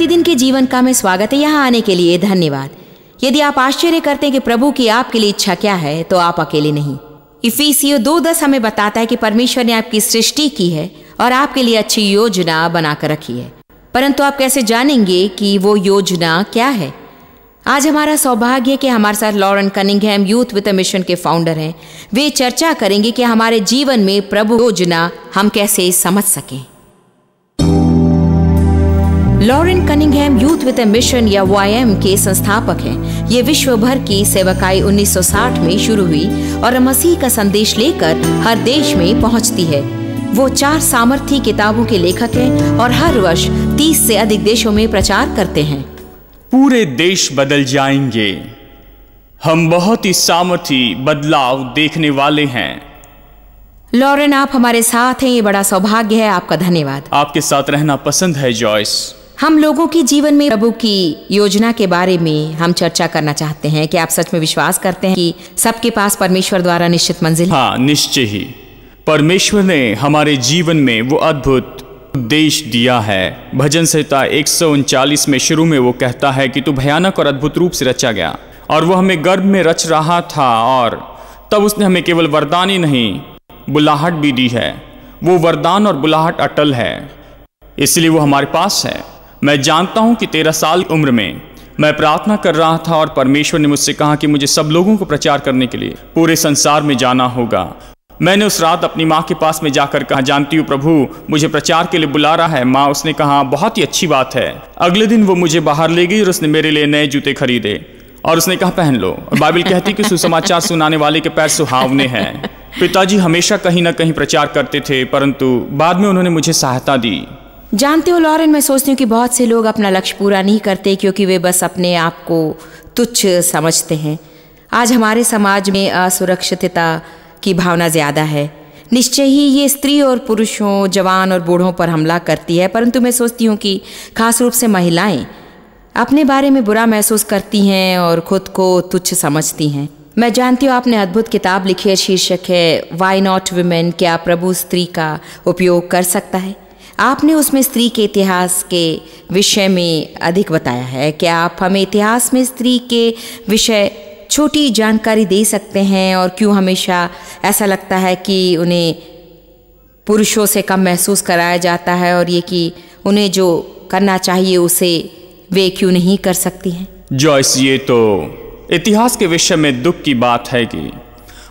प्रतिदिन के जीवन का में स्वागत है यहाँ आने के लिए। धन्यवाद। यदि आप आश्चर्य करते हैं कि प्रभु की आपके लिए इच्छा क्या है तो आप अकेले नहीं। इफिसियो दो दस हमें बताता है कि परमेश्वर ने आपकी सृष्टि की है और आपके लिए अच्छी योजना बनाकर रखी है। परंतु आप कैसे जानेंगे कि वो योजना क्या है? आज हमारा सौभाग्य है कि हमारे साथ Loren Cunningham youth with mission के फाउंडर हैं। वे चर्चा करेंगे कि हमारे जीवन में प्रभु योजना हम कैसे समझ सकें। Loren Cunningham youth with mission या वाईएम के संस्थापक हैं। ये विश्व भर की सेवकाई 1960 में शुरू हुई और मसीह का संदेश लेकर हर देश में पहुँचती है। वो चार सामर्थ्य किताबों के लेखक हैं और हर वर्ष 30 से अधिक देशों में प्रचार करते हैं। पूरे देश बदल जाएँगे। हम बहुत ही सामर्थ्य बदलाव देखने वाले हैं। लॉरेन आप हमारे साथ हैं। ये बड़ा सौभाग्य है। आपका धन्यवाद। आपके साथ रहना पसंद है जॉयस। हम लोगों के जीवन में प्रभु की योजना के बारे में हम चर्चा करना चाहते हैं कि आप सच में विश्वास करते हैं कि सबके पास परमेश्वर द्वारा निश्चित मंजिल हाँ? निश्चय ही। परमेश्वर ने हमारे जीवन में वो अद्भुत उद्देश्य दिया है। भजन संहिता एक में शुरू में वो कहता है कि तू भयानक और अद्भुत रूप से रचा गया और वो हमें गर्भ में रच रहा था और तब उसने हमें केवल वरदान ही नहीं, बुलाहट भी दी है। वो वरदान और बुलाहट अटल है, इसलिए वो हमारे पास है। मैं जानता हूँ कि तेरह साल उम्र में मैं प्रार्थना कर रहा था और परमेश्वर ने मुझसे कहा कि मुझे सब लोगों को प्रचार करने के लिए पूरे संसार में जाना होगा। मैंने उस रात अपनी माँ के पास में जाकर कहा, जानती हूँ प्रभु, मुझे प्रचार के लिए बुला रहा है। माँ उसने कहा, बहुत ही अच्छी बात है। अगले दिन वो मुझे बाहर ले गई और उसने मेरे लिए नए जूते खरीदे और उसने कहा, पहन लो। बाइबल कहती कि सुसमाचार सुनाने वाले के पैर सुहावने हैं। पिताजी हमेशा कहीं ना कहीं प्रचार करते थे, परंतु बाद में उन्होंने मुझे सहायता दी। जानते हो, लॉरेन, मैं सोचती हूँ कि बहुत से लोग अपना लक्ष्य पूरा नहीं करते क्योंकि वे बस अपने आप को तुच्छ समझते हैं। आज हमारे समाज में असुरक्षितता की भावना ज़्यादा है। निश्चय ही ये स्त्री और पुरुषों, जवान और बूढ़ों पर हमला करती है, परंतु मैं सोचती हूँ कि खास रूप से महिलाएँ अपने बारे में बुरा महसूस करती हैं और खुद को तुच्छ समझती हैं। मैं जानती हूँ, आपने अद्भुत किताब लिखी है, शीर्षक है वाई नॉट वुमेन क्या प्रभु स्त्री का उपयोग कर सकता है? आपने उसमें स्त्री के इतिहास के विषय में अधिक बताया है। क्या आप हमें इतिहास में स्त्री के विषय छोटी जानकारी दे सकते हैं और क्यों हमेशा ऐसा लगता है कि उन्हें पुरुषों से कम महसूस कराया जाता है और ये कि उन्हें जो करना चाहिए उसे वे क्यों नहीं कर सकती हैं? जॉयस ये तो इतिहास के विषय में दुख की बात है कि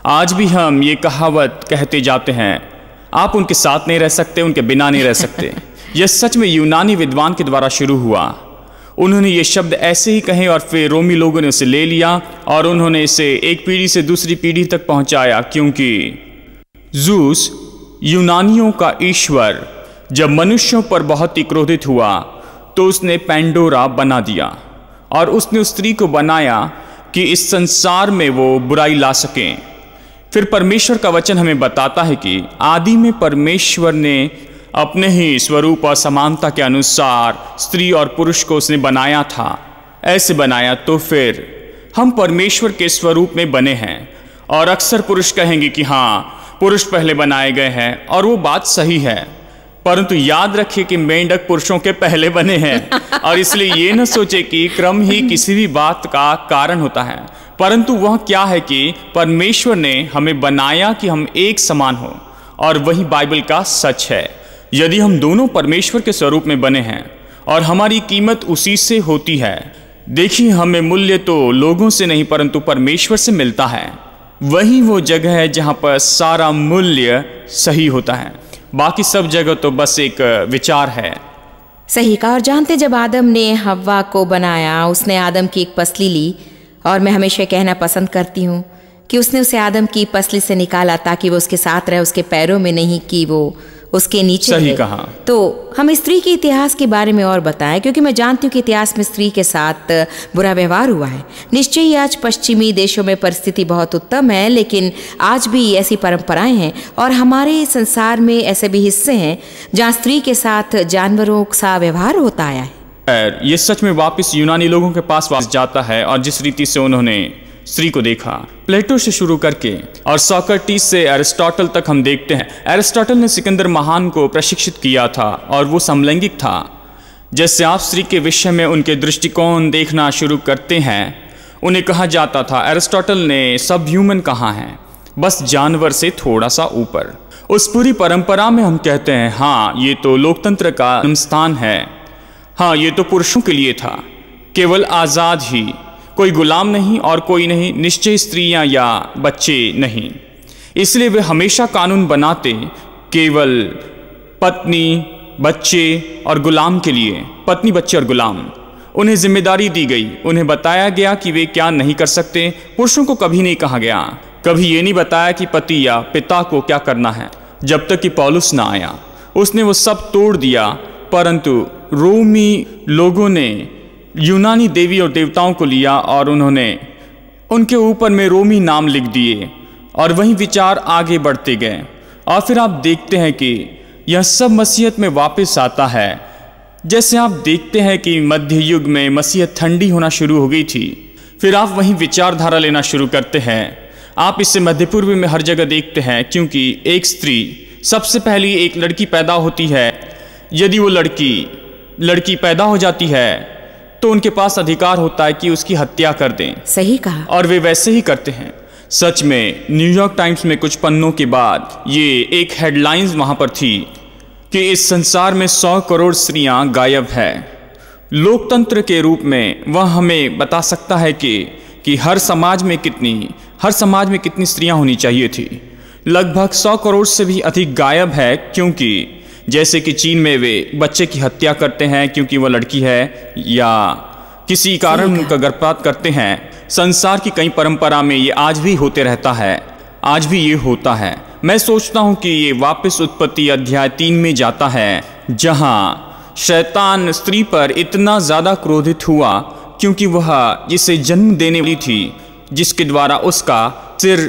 आज भी हम ये कहावत कहते जाते हैं आप उनके साथ नहीं रह सकते उनके बिना नहीं रह सकते। यह सच में यूनानी विद्वान के द्वारा शुरू हुआ। उन्होंने ये शब्द ऐसे ही कहे और फिर रोमी लोगों ने उसे ले लिया और उन्होंने इसे एक पीढ़ी से दूसरी पीढ़ी तक पहुँचाया क्योंकि जूस यूनानियों का ईश्वर जब मनुष्यों पर बहुत ही क्रोधित हुआ तो उसने पेंडोरा बना दिया और उसने उस स्त्री को बनाया कि इस संसार में वो बुराई ला सकें। फिर परमेश्वर का वचन हमें बताता है कि आदि में परमेश्वर ने अपने ही स्वरूप और समानता के अनुसार स्त्री और पुरुष को उसने बनाया था। ऐसे बनाया तो फिर हम परमेश्वर के स्वरूप में बने हैं और अक्सर पुरुष कहेंगे कि हाँ पुरुष पहले बनाए गए हैं और वो बात सही है। परंतु याद रखिए कि मेंढक पुरुषों के पहले बने हैं और इसलिए ये न सोचे कि क्रम ही किसी भी बात का कारण होता है। परंतु वह क्या है कि परमेश्वर ने हमें बनाया कि हम एक समान हो, और वही बाइबल का सच है। यदि हम दोनों परमेश्वर के स्वरूप में बने हैं, और हमारी कीमत उसी से होती है। देखिए, हमें मूल्य तो लोगों से नहीं, परंतु परमेश्वर से मिलता है। वही वो जगह है जहाँ पर सारा मूल्य सही होता है। बाकी सब जगह तो बस एक, विचार है। सही कहा, और जानते जब आदम ने हवा को बनाया, उसने आदम की एक पसली ली और मैं हमेशा कहना पसंद करती हूँ कि उसने उसे आदम की पसली से निकाला ताकि वो उसके साथ रहे उसके पैरों में नहीं कि वो उसके नीचे सही कहा। तो हम स्त्री के इतिहास के बारे में और बताएँ क्योंकि मैं जानती हूँ कि इतिहास में स्त्री के साथ बुरा व्यवहार हुआ है। निश्चय ही आज पश्चिमी देशों में परिस्थिति बहुत उत्तम है लेकिन आज भी ऐसी परंपराएँ हैं और हमारे संसार में ऐसे भी हिस्से हैं जहाँ स्त्री के साथ जानवरों सा व्यवहार होता आया है। ये सच में वापस यूनानी लोगों के पास वापस जाता है और जिस रीति से उन्होंने स्त्री को देखा, प्लेटो से शुरू करके और सॉकरटीस से एरिस्टोटल तक हम देखते हैं। एरिस्टोटल ने सिकंदर महान को प्रशिक्षित किया था और वो समलैंगिक था। जैसे आप स्त्री के विषय में उनके दृष्टिकोण देखना शुरू करते हैं, उन्हें कहा जाता था एरिस्टोटल ने सब ह्यूमन कहा है? बस जानवर से थोड़ा सा ऊपर। उस पूरी परंपरा में हम कहते हैं हाँ ये तो लोकतंत्र का स्थान है। हाँ ये तो पुरुषों के लिए था। केवल आज़ाद ही, कोई गुलाम नहीं और कोई नहीं, निश्चय स्त्रियाँ या बच्चे नहीं। इसलिए वे हमेशा कानून बनाते, केवल पत्नी, बच्चे और गुलाम के लिए, पत्नी, बच्चे और गुलाम। उन्हें ज़िम्मेदारी दी गई, उन्हें बताया गया कि वे क्या नहीं कर सकते, पुरुषों को कभी नहीं कहा गया। कभी ये नहीं बताया कि पति या पिता को क्या करना है। जब तक कि पॉलुस ना आया, उसने वो सब तोड़ दिया, परंतु रोमी लोगों ने यूनानी देवी और देवताओं को लिया और उन्होंने उनके ऊपर में रोमी नाम लिख दिए और वही विचार आगे बढ़ते गए। और फिर आप देखते हैं कि यह सब मसीहत में वापस आता है। जैसे आप देखते हैं कि मध्य युग में मसीहत ठंडी होना शुरू हो गई थी, फिर आप वही विचारधारा लेना शुरू करते हैं। आप इसे मध्य पूर्व में हर जगह देखते हैं, क्योंकि एक स्त्री सबसे पहली एक लड़की पैदा होती है। यदि वो लड़की लड़की पैदा हो जाती है तो उनके पास अधिकार होता है कि उसकी हत्या कर दें। सही कहा। और वे वैसे ही करते हैं। सच में न्यूयॉर्क टाइम्स में कुछ पन्नों के बाद ये एक हेडलाइंस वहाँ पर थी कि इस संसार में सौ करोड़ स्त्रियाँ गायब है। लोकतंत्र के रूप में वह हमें बता सकता है कि कि हर समाज में कितनी हर समाज में कितनी स्त्रियाँ होनी चाहिए थी। लगभग सौ करोड़ से भी अधिक गायब है क्योंकि जैसे कि चीन में वे बच्चे की हत्या करते हैं क्योंकि वह लड़की है या किसी कारण उनका गर्भपात करते हैं। संसार की कई परंपरा में ये आज भी होते रहता है। आज भी ये होता है। मैं सोचता हूँ कि ये वापस उत्पत्ति अध्याय तीन में जाता है जहाँ शैतान स्त्री पर इतना ज़्यादा क्रोधित हुआ क्योंकि वह जिसे जन्म देने वाली थी जिसके द्वारा उसका सिर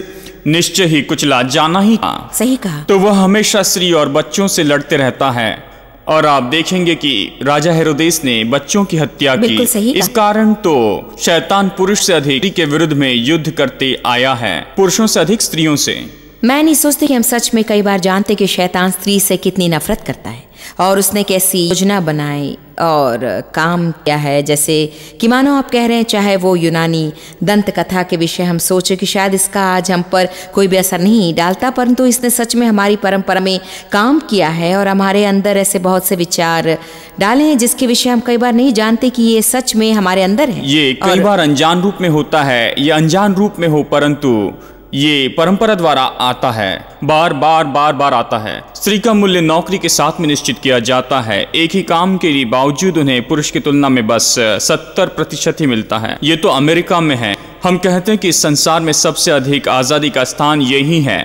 निश्चय ही कुचला जाना ही था। सही कहा। तो वह हमेशा स्त्री और बच्चों से लड़ते रहता है। और आप देखेंगे कि राजा हेरोदेस ने बच्चों की हत्या की। सही इस कारण तो शैतान पुरुष से अधिक के विरुद्ध में युद्ध करते आया है पुरुषों से अधिक स्त्रियों से। मैं नहीं सोचती कि हम सच में कई बार जानते कि शैतान स्त्री से कितनी नफरत करता है। और उसने कैसी योजना बनाई और काम क्या है। जैसे कि मानो आप कह रहे हैं चाहे वो यूनानी दंत कथा के विषय हम सोचे कि शायद इसका आज हम पर कोई भी असर नहीं डालता परंतु इसने सच में हमारी परंपरा में काम किया है और हमारे अंदर ऐसे बहुत से विचार डाले हैं जिसके विषय हम कई बार नहीं जानते कि ये सच में हमारे अंदर है। ये कई बार अनजान रूप में होता है ये अनजान रूप में हो परंतु ये परंपरा द्वारा आता है। बार बार बार बार आता है। स्त्री का मूल्य नौकरी के साथ में निश्चित किया जाता है। एक ही काम के लिए बावजूद उन्हें पुरुष की तुलना में बस सत्तर प्रतिशत ही मिलता है। ये तो अमेरिका में है। हम कहते हैं कि इस संसार में सबसे अधिक आज़ादी का स्थान यही है।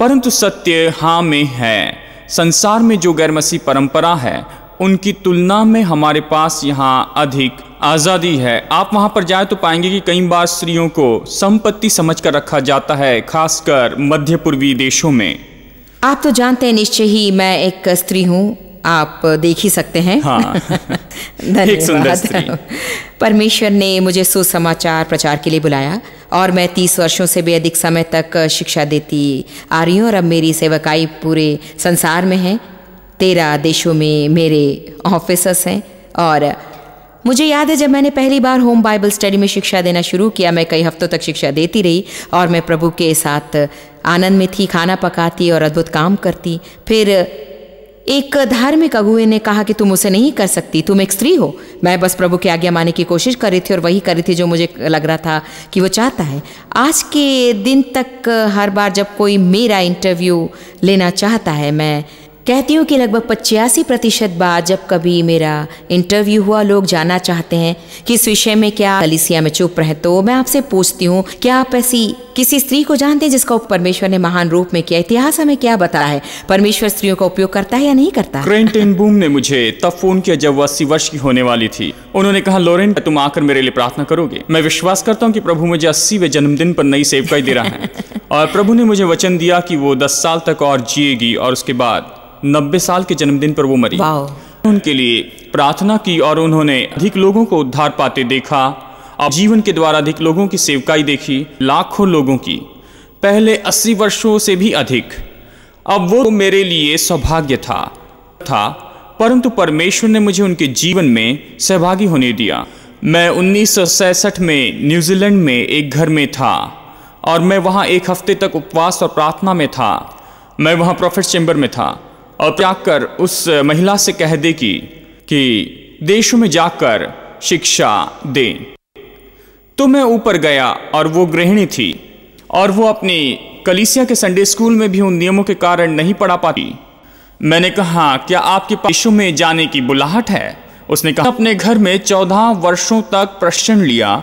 परंतु सत्य हाँ में है। संसार में जो गैर मसीह परंपरा है उनकी तुलना में हमारे पास यहाँ अधिक आज़ादी है। आप वहाँ पर जाए तो पाएँगे कि कई बार स्त्रियों को संपत्ति समझकर रखा जाता है खासकर मध्य पूर्वी देशों में। आप तो जानते हैं निश्चय ही मैं एक स्त्री हूँ। आप देख ही सकते हैं। हाँ। एक सुंदर स्त्री। परमेश्वर ने मुझे सुसमाचार प्रचार के लिए बुलाया और मैं तीस वर्षों से भी अधिक समय तक शिक्षा देती आ रही हूँ और अब मेरी सेवकाई पूरे संसार में है। तेरह देशों में मेरे ऑफिसर्स हैं। और मुझे याद है जब मैंने पहली बार होम बाइबल स्टडी में शिक्षा देना शुरू किया, मैं कई हफ्तों तक शिक्षा देती रही और मैं प्रभु के साथ आनंद में थी, खाना पकाती और अद्भुत काम करती। फिर एक धार्मिक अगुए ने कहा कि तुम उसे नहीं कर सकती, तुम एक स्त्री हो। मैं बस प्रभु की आज्ञा मानने की कोशिश कर रही थी और वही कर रही थी जो मुझे लग रहा था कि वो चाहता है। आज के दिन तक हर बार जब कोई मेरा इंटरव्यू लेना चाहता है, मैं कहती हूँ कि लगभग पचासी प्रतिशत बार जब कभी मेरा इंटरव्यू हुआ लोग जानना चाहते हैं कि इस विषय में क्या अलिसिया में चुप रहे तो मैं आपसे पूछती हूँ क्या आप ऐसी किसी स्त्री को जानते हैं जिसका परमेश्वर ने महान रूप में किया? इतिहास हमें क्या बताया है? परमेश्वर स्त्रियों का उपयोग करता है या नहीं करता? क्रेंटेन बूम ने मुझे तब फ़ोन किया जब वह अस्सी वर्ष की होने वाली थी। उन्होंने कहा लोरेन तुम आकर मेरे लिए प्रार्थना करोगे। मैं विश्वास करता हूँ कि प्रभु मुझे अस्सीवें जन्मदिन पर नई सेवकाई दे रहा है। और प्रभु ने मुझे वचन दिया कि वो दस साल तक और जिएगी और उसके बाद नब्बे साल के जन्मदिन पर वो मरी। उनके लिए प्रार्थना की और उन्होंने अधिक लोगों को उद्धार पाते देखा। और जीवन के द्वारा अधिक लोगों की सेवकाई देखी लाखों लोगों की। पहले अस्सी वर्षों से भी अधिक। अब वो मेरे लिए सौभाग्य था था। परंतु परमेश्वर ने मुझे उनके जीवन में सहभागी होने दिया। मैं उन्नीस में न्यूजीलैंड में एक घर में था और मैं वहाँ एक हफ़्ते तक उपवास और प्रार्थना में था। मैं वहाँ प्रोफेट चैम्बर में था। और त्याग कर उस महिला से कह दे कि कि देशों में जाकर शिक्षा दें। तो मैं ऊपर गया और वो गृहिणी थी और वो अपनी कलिसिया के संडे स्कूल में भी उन नियमों के कारण नहीं पढ़ा पाती। मैंने कहा, क्या आपके पास में जाने की बुलाहट है? उसने कहा, अपने घर में चौदह वर्षों तक प्रश्न लिया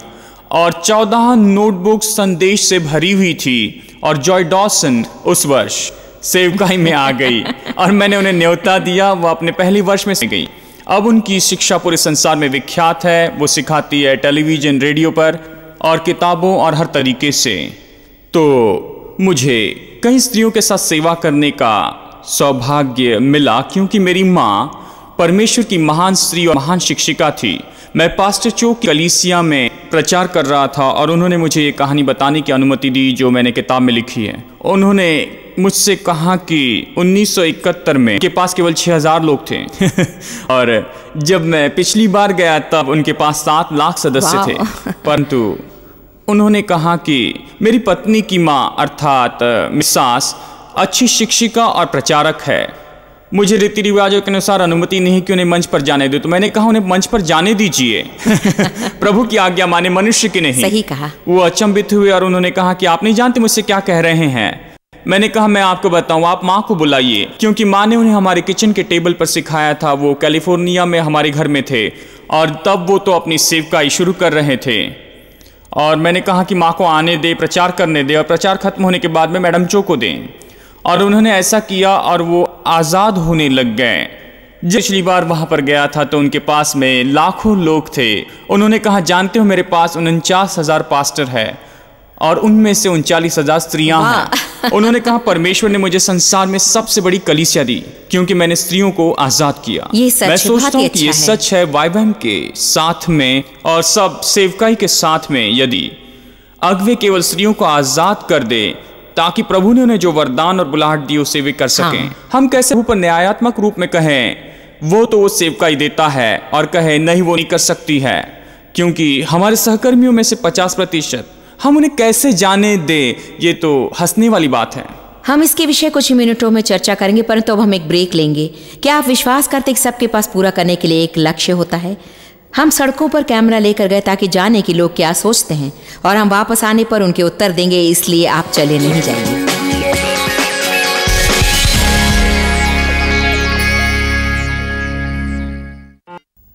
और चौदह नोटबुक संदेश से भरी हुई थी और जॉय डॉसन उस वर्ष सेवकाई में आ गई और मैंने उन्हें न्योता दिया, वो अपने पहले वर्ष में गई। अब उनकी शिक्षा पूरे संसार में विख्यात है, वो सिखाती है टेलीविज़न, रेडियो पर और किताबों और हर तरीके से। तो मुझे कई स्त्रियों के साथ सेवा करने का सौभाग्य मिला क्योंकि मेरी माँ परमेश्वर की महान स्त्री और महान शिक्षिका थी। मैं पास्टर चौक कलीसिया में प्रचार कर रहा था और उन्होंने मुझे ये कहानी बताने की अनुमति दी जो मैंने किताब में लिखी है। उन्होंने मुझसे कहा कि 1971 में के पास केवल 6000 लोग थे। और जब मैं पिछली बार गया तब उनके पास सात लाख सदस्य थे। परंतु उन्होंने कहा कि मेरी पत्नी की माँ अर्थात मिसास अच्छी शिक्षिका और प्रचारक है। मुझे रीति रिवाजों के अनुसार अनुमति नहीं कि उन्हें मंच पर जाने दो। तो मैंने कहा उन्हें मंच पर जाने दीजिए। प्रभु की आज्ञा माने मनुष्य की नहीं। सही कहा। वो अचंबित हुए और उन्होंने कहा कि आप नहीं जानते मुझसे क्या कह रहे हैं? मैंने कहा, मैं आपको बताऊँ, आप माँ को बुलाइए, क्योंकि माँ ने उन्हें हमारे किचन के टेबल पर सिखाया था, वो कैलिफ़ोर्निया में हमारे घर में थे, और तब वो तो अपनी सेवकाई शुरू कर रहे थे। और मैंने कहा कि माँ को आने दे, प्रचार करने दे, और प्रचार खत्म होने के बाद में मैडम चो को दें। और उन्होंने ऐसा किया, और वो आज़ाद होने लग गए। पिछली बार वहाँ पर गया था तो उनके पास में लाखों लोग थे। उन्होंने कहा, जानते हो मेरे पास उनचास हज़ार पास्टर है और उनमें से उनचालीस हज़ार स्त्रियाँ हैं। उन्होंने कहा परमेश्वर ने मुझे संसार में सबसे बड़ी कलिसिया दी क्योंकि मैंने स्त्रियों को आज़ाद किया। ये सच मैं सोचता हूँ कि ये अच्छा सच है वाइबम के साथ में और सब सेवकाई के साथ में यदि अगवे केवल स्त्रियों को आज़ाद कर दे ताकि प्रभु ने उन्हें जो वरदान और बुलाहट दी उसे वे कर सकें। हाँ। हम कैसे ऊपर न्यायात्मक रूप में कहें वो तो वो सेवकाई देता है और कहे नहीं वो नहीं कर सकती है क्योंकि हमारे सहकर्मियों में से पचास प्रतिशत हम उन्हें कैसे जाने दे? ये तो हंसने वाली बात है। हम इसके विषय कुछ ही मिनटों में चर्चा करेंगे, परंतु अब हम एक ब्रेक लेंगे। क्या आप विश्वास करते कि सबके पास पूरा करने के लिए एक लक्ष्य होता है? हम सड़कों पर कैमरा लेकर गए ताकि जाने कि लोग क्या सोचते हैं, और हम वापस आने पर उनके उत्तर देंगे, इसलिए आप चले नहीं जाएँगे।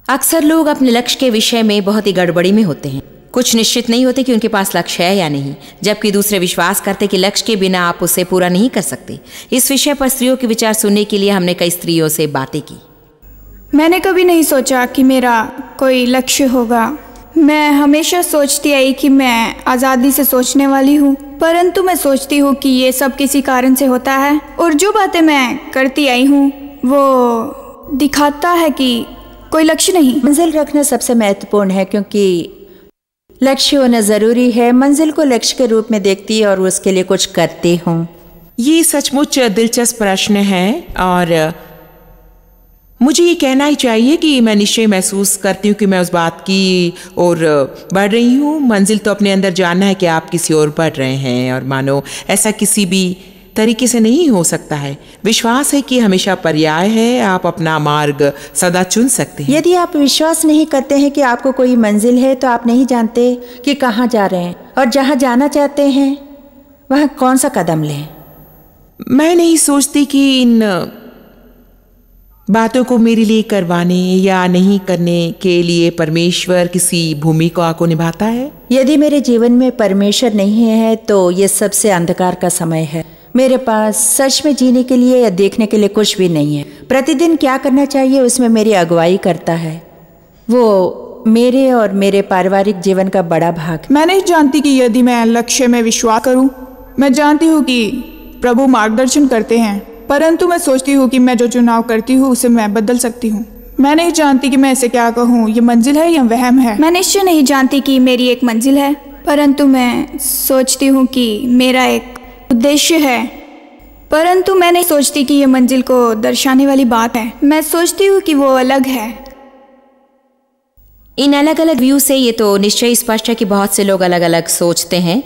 अक्सर लोग अपने लक्ष्य के विषय में बहुत ही गड़बड़ी में होते हैं। कुछ निश्चित नहीं होते कि उनके पास लक्ष्य है या नहीं जबकि दूसरे विश्वास करते कि लक्ष्य के बिना आप उसे पूरा नहीं कर सकते। इस विषय पर स्त्रियों के विचार सुनने के लिए हमने कई स्त्रियों से बातें की। मैंने कभी नहीं सोचा कि मेरा कोई लक्ष्य होगा। मैं हमेशा सोचती आई कि मैं आज़ादी से सोचने वाली हूँ परंतु मैं सोचती हूँ कि ये सब किसी कारण से होता है और जो बातें मैं करती आई हूँ वो दिखाता है कि कोई लक्ष्य नहीं। मंजिल रखना सबसे महत्वपूर्ण है क्योंकि लक्ष्य होना ज़रूरी है, मंजिल को लक्ष्य के रूप में देखती और उसके लिए कुछ करती हूँ। ये सचमुच दिलचस्प प्रश्न है और मुझे ये कहना ही चाहिए कि मैं निश्चय महसूस करती हूँ कि मैं उस बात की और बढ़ रही हूँ। मंजिल तो अपने अंदर जानना है कि आप किसी और बढ़ रहे हैं और मानो ऐसा किसी भी तरीके से नहीं हो सकता है। विश्वास है कि हमेशा पर्याय है आप अपना मार्ग सदा चुन सकते हैं। यदि आप विश्वास नहीं करते हैं कि आपको कोई मंजिल है तो आप नहीं जानते कि कहाँ जा रहे हैं और जहाँ जाना चाहते हैं वहाँ कौन सा कदम लें। मैं नहीं सोचती कि इन बातों को मेरे लिए करवाने या नहीं करने के लिए परमेश्वर किसी भूमिका को निभाता है। यदि मेरे जीवन में परमेश्वर नहीं है तो ये सबसे अंधकार का समय है। मेरे पास सच में जीने के लिए या देखने के लिए कुछ भी नहीं है। प्रतिदिन क्या करना चाहिए उसमें मेरी अगुवाई करता है। वो मेरे और मेरे पारिवारिक जीवन का बड़ा भाग मैं नहीं जानती कि यदि मैं लक्ष्य में विश्वास करूँ मैं जानती हूँ कि प्रभु मार्गदर्शन करते हैं परंतु मैं सोचती हूँ कि मैं जो चुनाव करती हूँ उसे मैं बदल सकती हूँ। मैं नहीं जानती कि मैं इसे क्या कहूँ ये मंजिल है या वहम है? मैं निश्चय नहीं जानती कि मेरी एक मंजिल है परंतु मैं सोचती हूँ कि मेरा एक उद्देश्य है। परंतु मैं नहीं सोचती कि ये मंजिल को दर्शाने वाली बात है। मैं सोचती हूँ कि वो अलग है। इन अलग अलग व्यू से ये तो निश्चय स्पष्ट है कि बहुत से लोग अलग अलग सोचते हैं।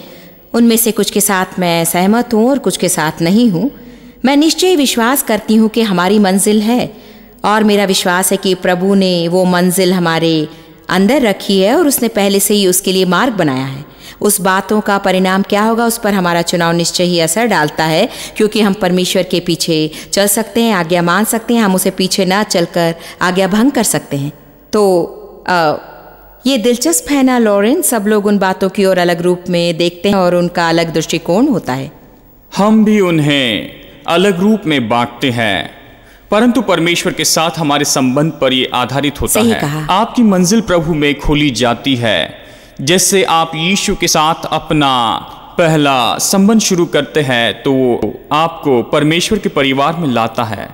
उनमें से कुछ के साथ मैं सहमत हूँ और कुछ के साथ नहीं हूँ। मैं निश्चय विश्वास करती हूँ कि हमारी मंजिल है और मेरा विश्वास है कि प्रभु ने वो मंजिल हमारे अंदर रखी है और उसने पहले से ही उसके लिए मार्ग बनाया है। उस बातों का परिणाम क्या होगा? उस पर हमारा चुनाव निश्चय ही असर डालता है क्योंकि हम परमेश्वर के पीछे चल सकते हैं आज्ञा मान सकते हैं हम उसे पीछे ना चलकर आज्ञा भंग कर सकते हैं। तो आ, ये दिलचस्प है ना लॉरेंस? सब लोग उन बातों की ओर अलग रूप में देखते हैं और उनका अलग दृष्टिकोण होता है। हम भी उन्हें अलग रूप में बांटते हैं परंतु परमेश्वर के साथ हमारे संबंध पर ये आधारित होता है। कहा। आपकी मंजिल प्रभु में खोली जाती है। जैसे आप यीशु के साथ अपना पहला संबंध शुरू करते हैं तो वो आपको परमेश्वर के परिवार में लाता है।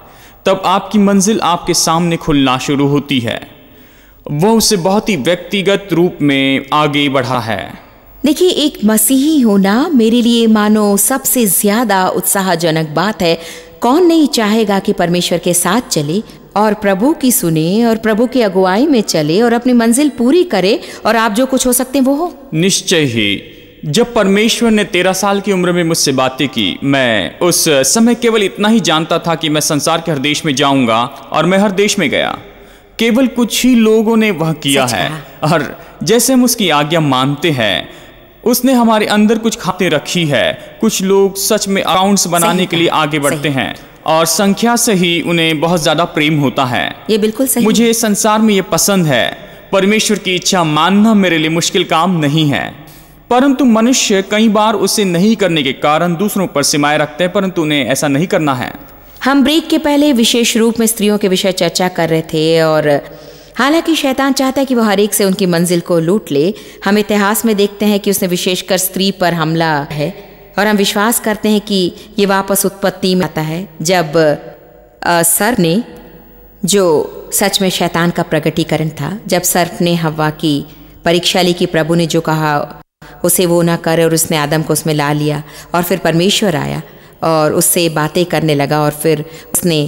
तब आपकी मंजिल आपके सामने खुलना शुरू होती है। वह उसे बहुत ही व्यक्तिगत रूप में आगे बढ़ा है। देखिए, एक मसीही होना मेरे लिए मानो सबसे ज़्यादा उत्साहजनक बात है। कौन नहीं चाहेगा कि परमेश्वर के साथ चले? और प्रभु की सुने और प्रभु की अगुवाई में चले और अपनी मंजिल पूरी करे और आप जो कुछ हो सकते हैं वो हो। निश्चय ही जब परमेश्वर ने तेरह साल की उम्र में मुझसे बातें की मैं उस समय केवल इतना ही जानता था कि मैं संसार के हर देश में जाऊँगा और मैं हर देश में गया। केवल कुछ ही लोगों ने वह किया है और जैसे हम उसकी आज्ञा मानते हैं उसने हमारे अंदर कुछ खाते रखी है। कुछ लोग सच में अकाउंट्स बनाने के लिए आगे बढ़ते हैं। और संख्या से ही उन्हें बहुत ज़्यादा प्रेम होता है। ये बिल्कुल सही। मुझे संसार में ये पसंद है। परमेश्वर की इच्छा मानना मेरे लिए मुश्किल काम नहीं है। परंतु मनुष्य कई बार उसे नहीं करने के कारण दूसरों पर सीमाएँ रखते हैं परंतु उन्हें ऐसा नहीं करना है। हम ब्रेक के पहले विशेष रूप में स्त्रियों के विषय चर्चा कर रहे थे और हालाँकि शैतान चाहता है कि वह हर एक से उनकी मंजिल को लूट ले। हम इतिहास में देखते हैं कि उसने विशेषकर स्त्री पर हमला है। और हम विश्वास करते हैं कि ये वापस उत्पत्ति में आता है जब अ, सर्प ने जो सच में शैतान का प्रकटीकरण था जब सर्प ने हवा की परीक्षा ली कि प्रभु ने जो कहा उसे वो ना करे और उसने आदम को उसमें ला लिया और फिर परमेश्वर आया और उससे बातें करने लगा और फिर उसने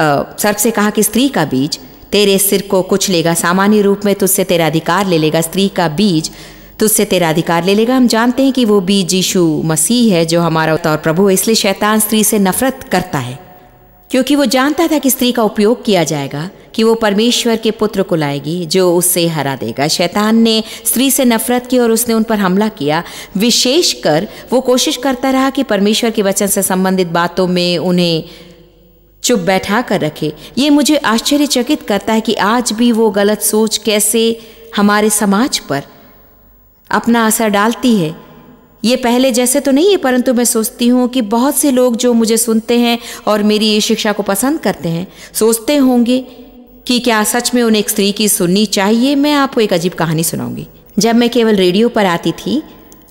सर्प से कहा कि स्त्री का बीज तेरे सिर को कुछ लेगा सामान्य रूप में तुझसे तेरा अधिकार ले लेगा स्त्री का बीज तुझसे तेरा अधिकार ले लेगा। हम जानते हैं कि वो बीज यीशु मसीह है, जो हमारा और प्रभु है, इसलिए शैतान स्त्री से नफरत करता है। क्योंकि वो जानता था कि स्त्री का उपयोग किया जाएगा, कि वो परमेश्वर के पुत्र को लाएगी, जो उससे हरा देगा। शैतान ने स्त्री से नफरत की और उसने उन पर हमला किया। विशेषकर वो कोशिश करता रहा कि परमेश्वर के वचन से संबंधित बातों में उन्हें चुप बैठा कर रखे। ये मुझे आश्चर्यचकित करता है कि आज भी वो गलत सोच कैसे हमारे समाज पर अपना असर डालती है। ये पहले जैसे तो नहीं है, परंतु मैं सोचती हूँ कि बहुत से लोग जो मुझे सुनते हैं और मेरी ये शिक्षा को पसंद करते हैं, सोचते होंगे कि क्या सच में उन्हें एक स्त्री की सुननी चाहिए। मैं आपको एक अजीब कहानी सुनाऊँगी। जब मैं केवल रेडियो पर आती थी,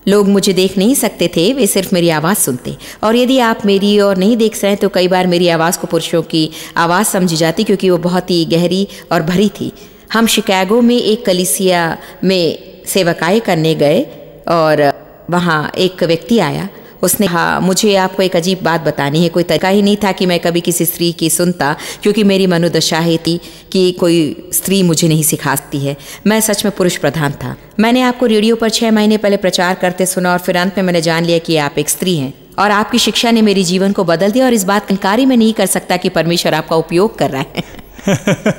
लोग मुझे देख नहीं सकते थे, वे सिर्फ़ मेरी आवाज़ सुनते। और यदि आप मेरी और नहीं देख रहे तो कई बार मेरी आवाज़ को पुरुषों की आवाज़ समझी जाती, क्योंकि वो बहुत ही गहरी और भरी थी। हम शिकागो में एक कलिसिया में सेवकाई करने गए और वहाँ एक व्यक्ति आया। उसने हाँ मुझे आपको एक अजीब बात बतानी है। कोई तरीका ही नहीं था कि मैं कभी किसी स्त्री की सुनता क्योंकि मेरी मनोदशा ही थी कि कोई स्त्री मुझे नहीं सिखाती है। मैं सच में पुरुष प्रधान था। मैंने आपको रेडियो पर छः महीने पहले प्रचार करते सुना और फिर अंत में मैंने जान लिया कि आप एक स्त्री हैं। और आपकी शिक्षा ने मेरी जीवन को बदल दिया और इस बात इंकारी में नहीं कर सकता कि परमेश्वर आपका उपयोग कर रहा है।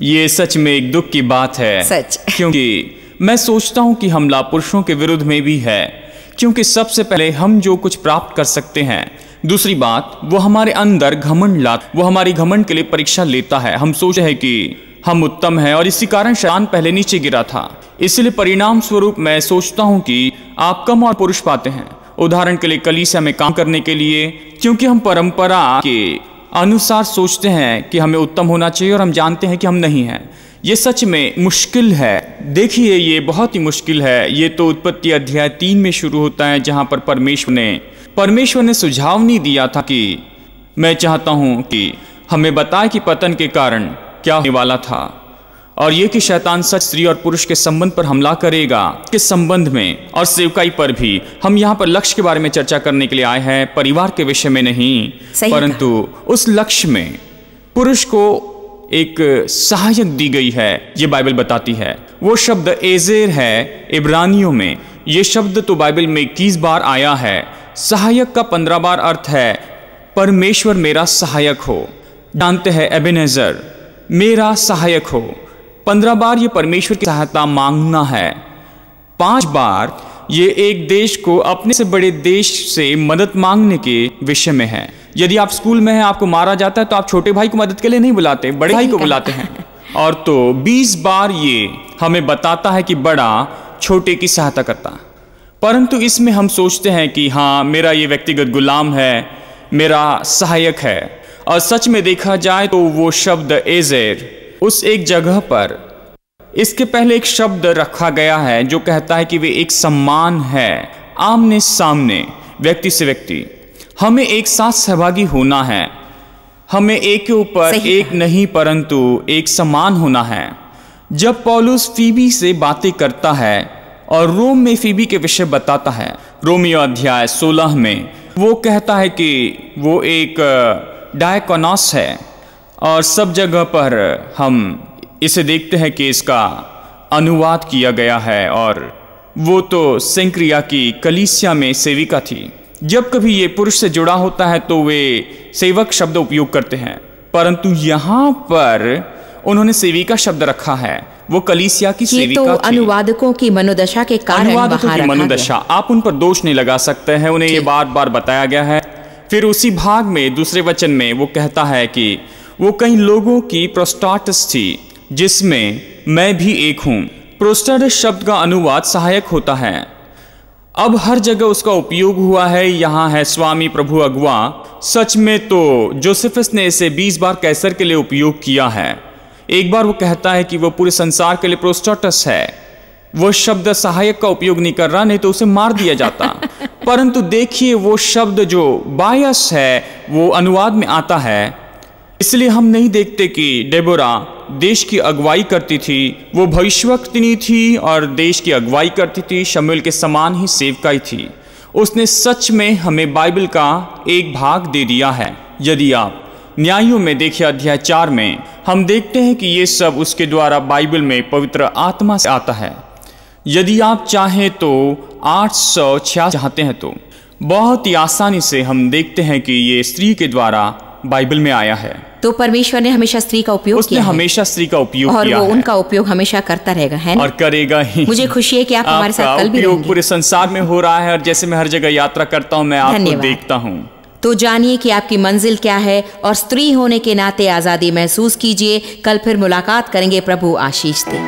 ये सच में एक दुख की बात है। सच। क्योंकि मैं सोचता हूँ कि हमला पुरुषों के विरुद्ध में भी है, क्योंकि सबसे पहले हम जो कुछ प्राप्त कर सकते हैं। दूसरी बात, वो हमारे अंदर घमंड ला, वो हमारी घमंड के लिए परीक्षा लेता है। हम सोचते हैं कि हम उत्तम हैं और इसी कारण शैतान पहले नीचे गिरा था। इसलिए परिणाम स्वरूप मैं सोचता हूँ कि आप कम और पुरुष पाते हैं। उदाहरण के लिए कलीसिया में काम करने के लिए, क्योंकि हम परंपरा के अनुसार सोचते हैं कि हमें उत्तम होना चाहिए और हम जानते हैं कि हम नहीं हैं। ये सच में मुश्किल है। देखिए ये बहुत ही मुश्किल है। ये तो उत्पत्ति अध्याय तीन में शुरू होता है जहाँ पर परमेश्वर ने परमेश्वर ने सुझाव नहीं दिया था कि मैं चाहता हूँ कि हमें बताए कि पतन के कारण क्या होने वाला था। और ये कि शैतान सच स्त्री और पुरुष के संबंध पर हमला करेगा। किस संबंध में? और सेवकाई पर भी। हम यहाँ पर लक्ष्य के बारे में चर्चा करने के लिए आए हैं परिवार के विषय में नहीं। परंतु उस लक्ष्य में पुरुष को एक सहायक दी गई है, ये बाइबल बताती है। वो शब्द एजेर है, इब्रानियों में। ये शब्द तो बाइबल में इक्कीस बार आया है। सहायक का पंद्रह बार अर्थ है, परमेश्वर मेरा सहायक हो। जानते हैं एबेनेजर, मेरा सहायक हो। पंद्रह बार ये परमेश्वर की सहायता मांगना है। पाँच बार ये एक देश को अपने से बड़े देश से मदद मांगने के विषय में है। यदि आप स्कूल में हैं आपको मारा जाता है तो आप छोटे भाई को मदद के लिए नहीं बुलाते बड़े भाई को बुलाते हैं। और तो 20 बार ये हमें बताता है कि बड़ा छोटे की सहायता करता। परंतु इसमें हम सोचते हैं कि हाँ मेरा ये व्यक्तिगत गुलाम है मेरा सहायक है। और सच में देखा जाए तो वो शब्द एजेर उस एक जगह पर इसके पहले एक शब्द रखा गया है जो कहता है कि वे एक सम्मान है आमने सामने व्यक्ति से व्यक्ति। हमें एक साथ सहभागी होना है। हमें एक के ऊपर एक नहीं परंतु एक समान होना है। जब पॉलुस फीबी से बातें करता है और रोम में फीबी के विषय बताता है रोमियो अध्याय 16 में वो कहता है कि वो एक डायकोनॉस है और सब जगह पर हम इसे देखते हैं कि इसका अनुवाद किया गया है और वो तो सेंक्रिया की कलीसिया में सेविका थी। जब कभी ये पुरुष से जुड़ा होता है तो वे सेवक शब्द उपयोग करते हैं। परंतु यहाँ पर उन्होंने सेविका शब्द रखा है। वो कलीसिया की सेविका तो अनुवादकों की मनोदशा के कारण अनुवादकों की मनोदशा। आप उन पर दोष नहीं लगा सकते हैं उन्हें ये बार बार बताया गया है। फिर उसी भाग में दूसरे वचन में वो कहता है कि वो कई लोगों की प्रोस्टाटस थी जिसमें मैं भी एक हूँ। प्रोस्टाटस शब्द का अनुवाद सहायक होता है। अब हर जगह उसका उपयोग हुआ है यहाँ है स्वामी प्रभु अगवा। सच में तो जोसेफस ने इसे 20 बार कैसर के लिए उपयोग किया है। एक बार वो कहता है कि वो पूरे संसार के लिए प्रोस्टोटस है। वो शब्द सहायक का उपयोग नहीं कर रहा नहीं तो उसे मार दिया जाता। परंतु देखिए वो शब्द जो बायस है वो अनुवाद में आता है। इसलिए हम नहीं देखते कि डेबोरा देश की अगुवाई करती थी। वो भविष्यवक्तिनी थी और देश की अगुवाई करती थी। शमूएल के समान ही सेवकाई थी। उसने सच में हमें बाइबल का एक भाग दे दिया है। यदि आप न्यायों में देखिए अध्याय चार में, हम देखते हैं कि ये सब उसके द्वारा बाइबल में पवित्र आत्मा से आता है। यदि आप चाहें तो आठ सौ चाहते हैं तो बहुत ही आसानी से हम देखते हैं कि ये स्त्री के द्वारा बाइबल में आया है। तो परमेश्वर ने हमेशा स्त्री का उपयोग किया हमेशा स्त्री का उपयोग और किया वो उनका उपयोग हमेशा करता रहेगा है ना? और करेगा ही। मुझे खुशी है कि आप हमारे साथ कल भी रहेंगे। पूरे संसार में हो रहा है और जैसे मैं हर जगह यात्रा करता हूँ मैं आपको। देखता हूँ। तो जानिए कि आपकी मंजिल क्या है और स्त्री होने के नाते आज़ादी महसूस कीजिए। कल फिर मुलाकात करेंगे प्रभु आशीष दे